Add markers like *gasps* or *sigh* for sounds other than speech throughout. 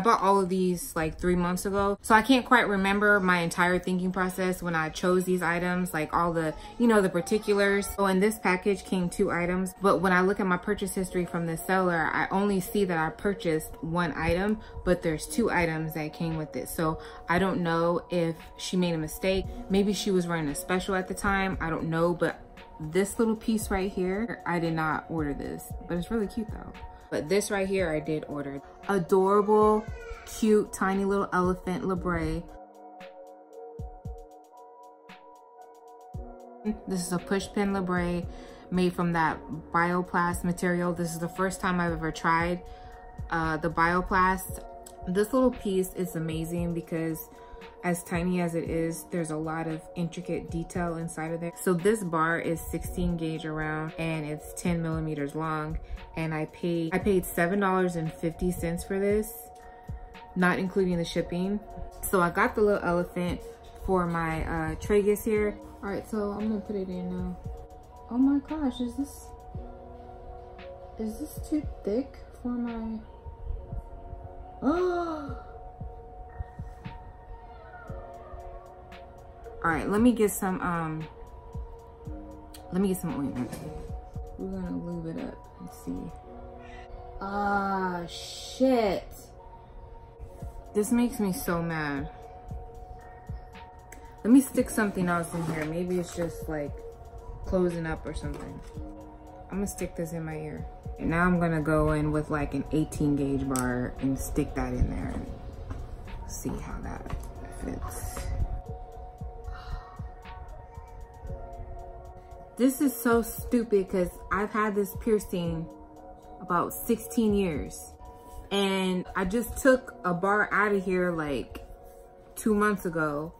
I bought all of these like three months ago. So I can't quite remember my entire thinking process when I chose these items, like all the, you know, the particulars. So in this package came two items, but when I look at my purchase history from the seller, I only see that I purchased one item, but there's two items that came with it. So I don't know if she made a mistake. Maybe she was running a special at the time. I don't know, but this little piece right here, I did not order this, but it's really cute though. But this right here, I did order. Adorable, cute, tiny little elephant labret. This is a push pin labret made from that bioplast material. This is the first time I've ever tried uh, the bioplast. This little piece is amazing because as tiny as it is, there's a lot of intricate detail inside of there. So this bar is 16 gauge around and it's 10 millimeters long. And I paid, I paid $7.50 for this, not including the shipping. So I got the little elephant for my uh, tragus here. All right, so I'm gonna put it in now. Oh my gosh, is this, is this too thick for my, *gasps* oh. All right, let me get some, um, let me get some ointment. We're gonna lube it up and see. Ah, shit. This makes me so mad. Let me stick something else in here. Maybe it's just like closing up or something. I'm gonna stick this in my ear. And now I'm gonna go in with like an 18 gauge bar and stick that in there and see how that fits. This is so stupid because I've had this piercing about 16 years. And I just took a bar out of here like two months ago.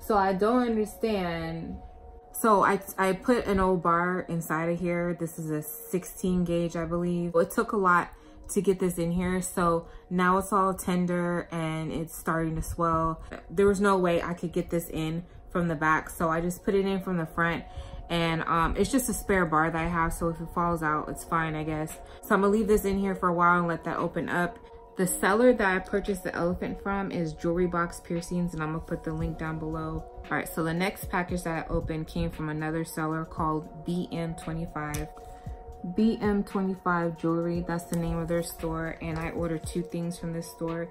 So I don't understand. So I, I put an old bar inside of here. This is a 16 gauge, I believe. It took a lot to get this in here. So now it's all tender and it's starting to swell. There was no way I could get this in from the back. So I just put it in from the front and um, it's just a spare bar that I have so if it falls out it's fine I guess. So I'm gonna leave this in here for a while and let that open up. The seller that I purchased the elephant from is Jewelry Box Piercings and I'm gonna put the link down below. All right so the next package that I opened came from another seller called BM25 BM25 Jewelry, that's the name of their store, and I ordered two things from this store.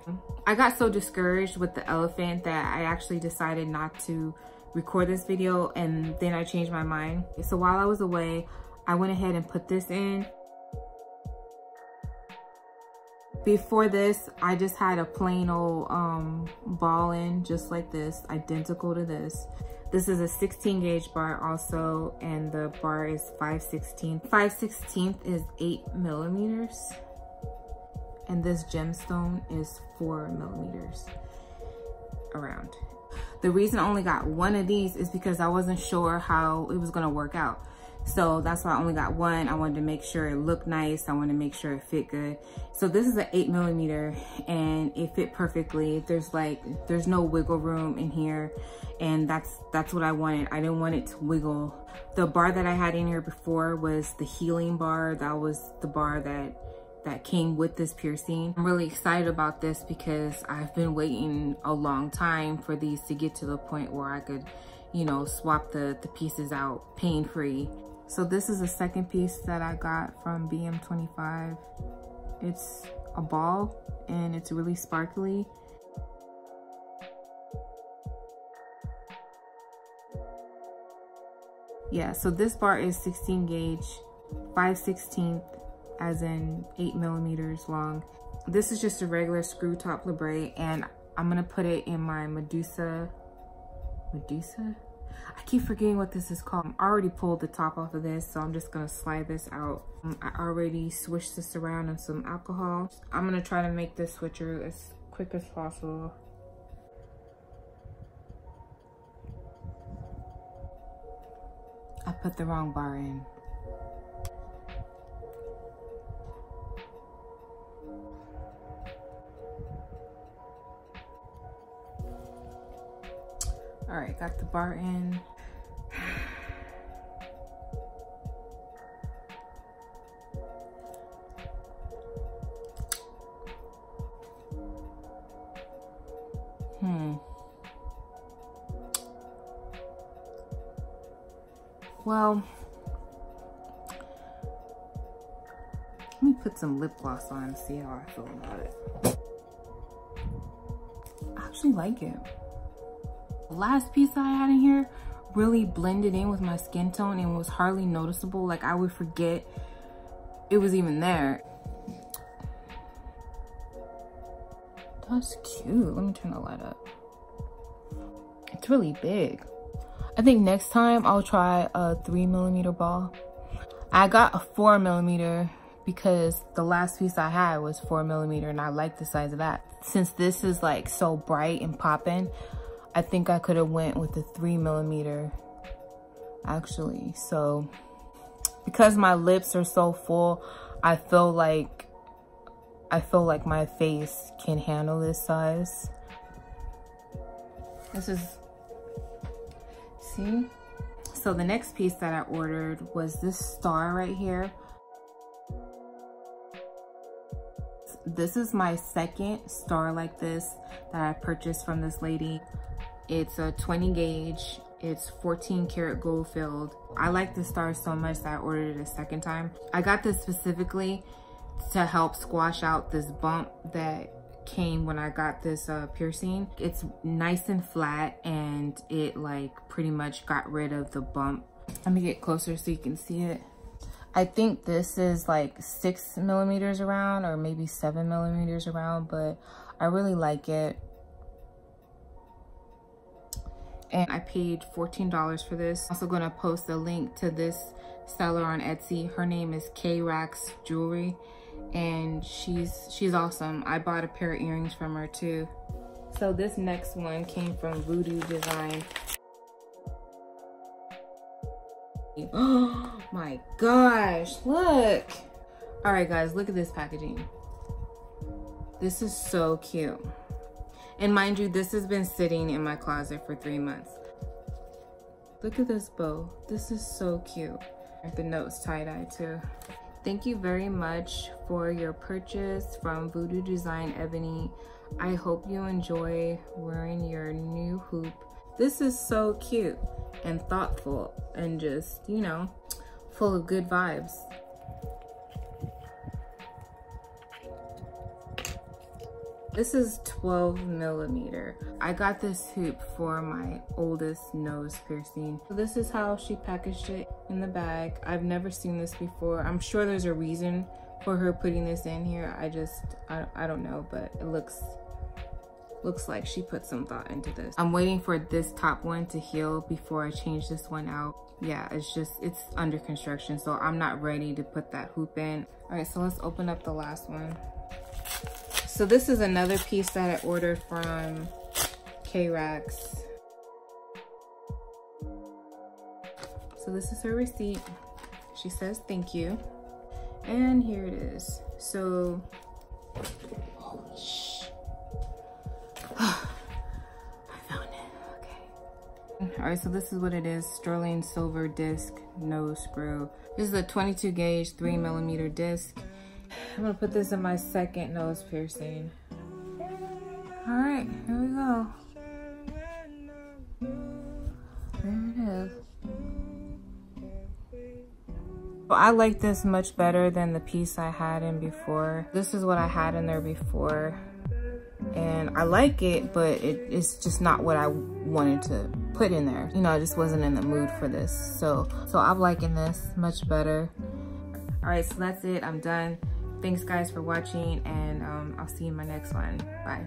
I got so discouraged with the elephant that I actually decided not to record this video and then I changed my mind. So while I was away, I went ahead and put this in. Before this, I just had a plain old um, ball in just like this, identical to this. This is a 16 gauge bar also, and the bar is 5 16 5 16 is 8 millimeters, and this gemstone is 4 millimeters around. The reason I only got one of these is because I wasn't sure how it was gonna work out. So that's why I only got one. I wanted to make sure it looked nice. I wanted to make sure it fit good. So this is an eight millimeter and it fit perfectly. There's like, there's no wiggle room in here. And that's, that's what I wanted. I didn't want it to wiggle. The bar that I had in here before was the healing bar. That was the bar that that came with this piercing. I'm really excited about this because I've been waiting a long time for these to get to the point where I could, you know, swap the, the pieces out pain-free. So this is the second piece that I got from BM25. It's a ball and it's really sparkly. Yeah, so this bar is 16 gauge, 5 16th as in eight millimeters long. This is just a regular screw top labret and I'm gonna put it in my Medusa, Medusa? I keep forgetting what this is called. I already pulled the top off of this, so I'm just gonna slide this out. Um, I already swished this around in some alcohol. I'm gonna try to make this switcher as quick as possible. I put the wrong bar in. All right, got the bar in. Hmm. Well, let me put some lip gloss on and see how I feel about it. I actually like it. Last piece I had in here really blended in with my skin tone and was hardly noticeable. Like I would forget it was even there. That's cute. Let me turn the light up. It's really big. I think next time I'll try a three millimeter ball. I got a four millimeter because the last piece I had was four millimeter and I like the size of that. Since this is like so bright and popping, I think I could have went with the three millimeter actually. So because my lips are so full, I feel like I feel like my face can handle this size. This is see so the next piece that i ordered was this star right here this is my second star like this that i purchased from this lady it's a 20 gauge it's 14 karat gold filled i like the star so much that i ordered it a second time i got this specifically to help squash out this bump that came when I got this uh, piercing. It's nice and flat and it like pretty much got rid of the bump. Let me get closer so you can see it. I think this is like six millimeters around or maybe seven millimeters around, but I really like it. And I paid $14 for this. I'm also gonna post a link to this seller on Etsy. Her name is KRacz Jewelry and she's she's awesome. I bought a pair of earrings from her too. So this next one came from Voodoo Design. *gasps* *gasps* My gosh, look. All right guys, look at this packaging. This is so cute. And mind you, this has been sitting in my closet for three months. Look at this bow. This is so cute. The note's tie-dye too. Thank you very much for your purchase from Voodoo Design Ebony. I hope you enjoy wearing your new hoop. This is so cute and thoughtful and just, you know, full of good vibes. This is 12 millimeter. I got this hoop for my oldest nose piercing. This is how she packaged it in the bag. I've never seen this before. I'm sure there's a reason for her putting this in here. I just, I, I don't know, but it looks, looks like she put some thought into this. I'm waiting for this top one to heal before I change this one out. Yeah, it's just, it's under construction, so I'm not ready to put that hoop in. All right, so let's open up the last one. So this is another piece that I ordered from KRacz. So this is her receipt. She says thank you. And here it is. So, holy All right, so this is what it is. Sterling silver disc, nose screw. This is a 22 gauge, three millimeter disc. I'm gonna put this in my second nose piercing. All right, here we go. There it is. I like this much better than the piece I had in before. This is what I had in there before. And I like it, but it, it's just not what I wanted to put in there. You know, I just wasn't in the mood for this. So, so I'm liking this much better. All right, so that's it, I'm done. Thanks guys for watching and um, I'll see you in my next one. Bye.